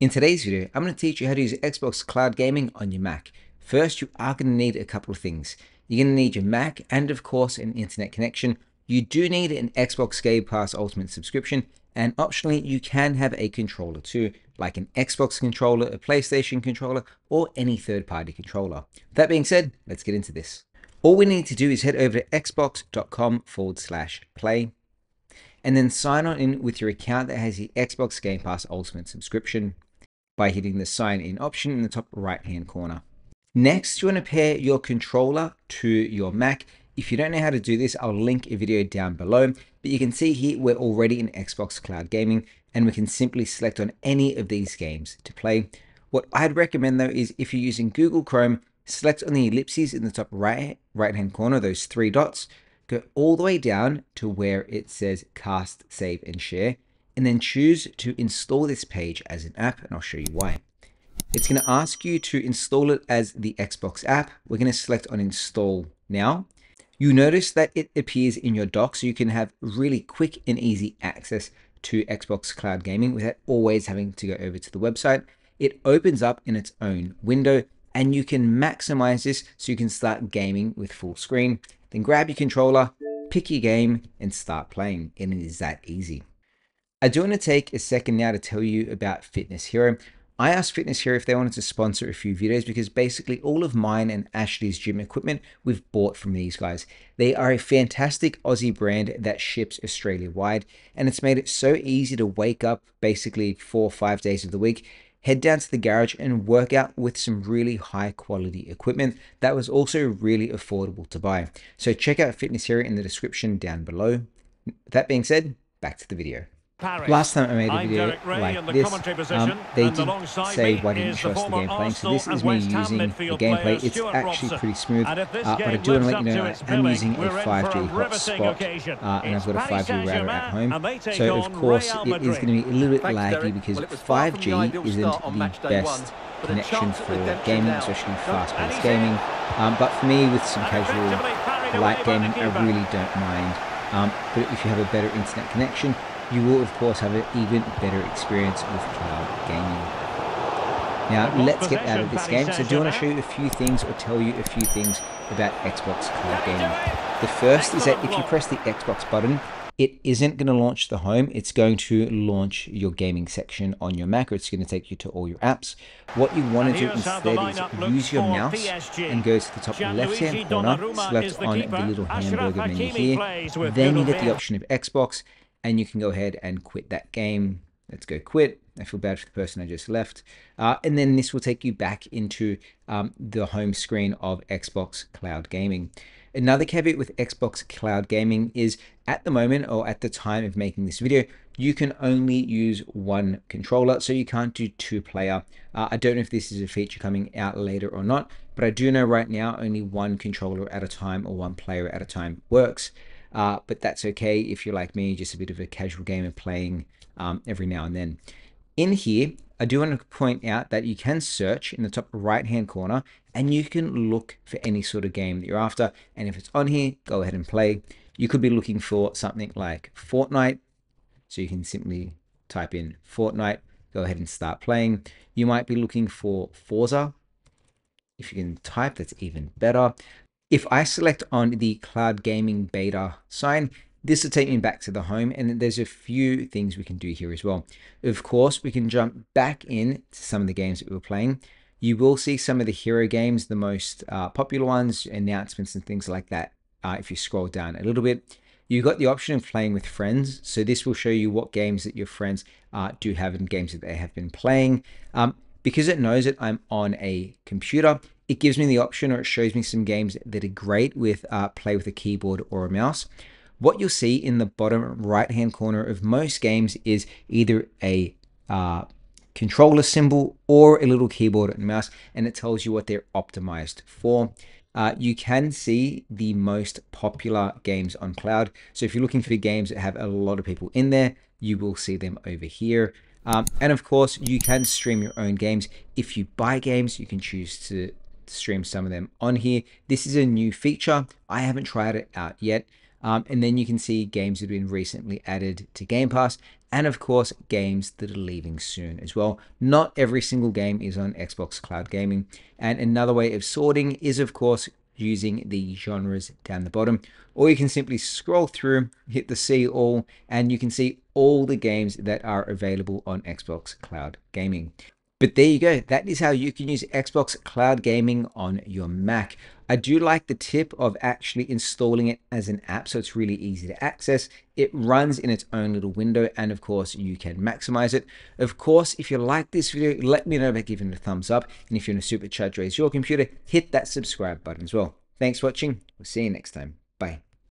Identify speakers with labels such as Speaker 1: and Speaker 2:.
Speaker 1: In today's video, I'm going to teach you how to use Xbox Cloud Gaming on your Mac. First, you are going to need a couple of things. You're going to need your Mac and of course an internet connection. You do need an Xbox Game Pass Ultimate subscription and optionally you can have a controller too, like an Xbox controller, a PlayStation controller, or any third-party controller. That being said, let's get into this. All we need to do is head over to xbox.com forward slash play and then sign on in with your account that has the Xbox Game Pass Ultimate subscription by hitting the sign in option in the top right hand corner. Next, you want to pair your controller to your Mac. If you don't know how to do this, I'll link a video down below, but you can see here we're already in Xbox Cloud Gaming and we can simply select on any of these games to play. What I'd recommend though is if you're using Google Chrome, select on the ellipses in the top right right hand corner, those three dots, go all the way down to where it says cast, save and share and then choose to install this page as an app and I'll show you why. It's going to ask you to install it as the Xbox app. We're going to select on install now. You notice that it appears in your dock so you can have really quick and easy access to Xbox Cloud Gaming without always having to go over to the website. It opens up in its own window and you can maximize this so you can start gaming with full screen. Then grab your controller, pick your game and start playing and it is that easy. I do want to take a second now to tell you about Fitness Hero. I asked Fitness Hero if they wanted to sponsor a few videos because basically all of mine and Ashley's gym equipment we've bought from these guys. They are a fantastic Aussie brand that ships Australia wide and it's made it so easy to wake up basically four or five days of the week head down to the garage and work out with some really high quality equipment that was also really affordable to buy. So check out Fitness Hero in the description down below. That being said, back to the video. Paris. Last time I made a video like this, um, they did say why didn't you show us the gameplay. So this is me using the gameplay. It's actually pretty smooth, uh, but I do want to let you know I am using a 5G hotspot uh, and I've got a 5G router at home. So of course it is going to be a little bit laggy because 5G isn't the best connection for gaming, especially fast-paced gaming. Um, but for me, with some casual light gaming, I really don't mind. Um, but if you have a better internet connection, you will of course have an even better experience with cloud gaming. Now let's get out of this game. So do you want to show you a few things or tell you a few things about Xbox Cloud Gaming. The first is that if you press the Xbox button, it isn't going to launch the home. It's going to launch your gaming section on your Mac or it's going to take you to all your apps. What you want to do instead is use your mouse and go to the top left hand corner, select on the little hamburger menu here. Then you get the option of Xbox and you can go ahead and quit that game. Let's go quit. I feel bad for the person I just left. Uh, and then this will take you back into um, the home screen of Xbox Cloud Gaming. Another caveat with Xbox Cloud Gaming is at the moment or at the time of making this video, you can only use one controller, so you can't do two player. Uh, I don't know if this is a feature coming out later or not, but I do know right now only one controller at a time or one player at a time works uh, but that's okay if you're like me, just a bit of a casual gamer playing um, every now and then. In here, I do want to point out that you can search in the top right hand corner and you can look for any sort of game that you're after. And if it's on here, go ahead and play. You could be looking for something like Fortnite. So you can simply type in Fortnite, go ahead and start playing. You might be looking for Forza. If you can type, that's even better. If I select on the cloud gaming beta sign, this will take me back to the home and there's a few things we can do here as well. Of course, we can jump back in to some of the games that we were playing. You will see some of the hero games, the most uh, popular ones, announcements and things like that. Uh, if you scroll down a little bit, you've got the option of playing with friends. So this will show you what games that your friends uh, do have and games that they have been playing. Um, because it knows that I'm on a computer, it gives me the option or it shows me some games that are great with uh, play with a keyboard or a mouse. What you'll see in the bottom right hand corner of most games is either a uh, controller symbol or a little keyboard and mouse, and it tells you what they're optimized for. Uh, you can see the most popular games on cloud. So if you're looking for games that have a lot of people in there, you will see them over here. Um, and of course, you can stream your own games. If you buy games, you can choose to stream some of them on here. This is a new feature. I haven't tried it out yet. Um, and then you can see games that have been recently added to Game Pass. and of course, games that are leaving soon as well. Not every single game is on Xbox Cloud Gaming. And another way of sorting is, of course, using the genres down the bottom. Or you can simply scroll through, hit the see all, and you can see all the games that are available on Xbox Cloud Gaming. But there you go. That is how you can use Xbox Cloud Gaming on your Mac. I do like the tip of actually installing it as an app so it's really easy to access. It runs in its own little window and of course you can maximize it. Of course, if you like this video, let me know by giving it a thumbs up. And if you're in a super chat raise your computer, hit that subscribe button as well. Thanks for watching. We'll see you next time. Bye.